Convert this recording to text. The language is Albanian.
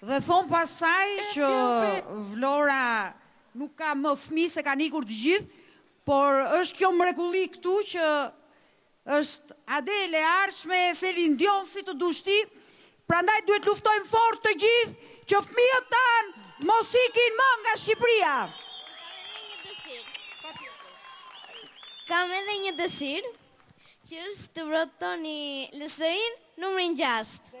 Dhe thonë pastaj që Vlora nuk ka më fëmijë se kanë ikur të gjithë, por është kjo mrekulli këtu që është Adel e ardhshme e Selin Dion si të dush ti, prandaj duhet luftojmë fort të gjithë që fëmijët tanë mos ikin më nga Shqipëria. Kam edhe një dëshirë. Patjetër. Kam edhe një dëshirë. Që të votoni LSI-në numrin gjashtë?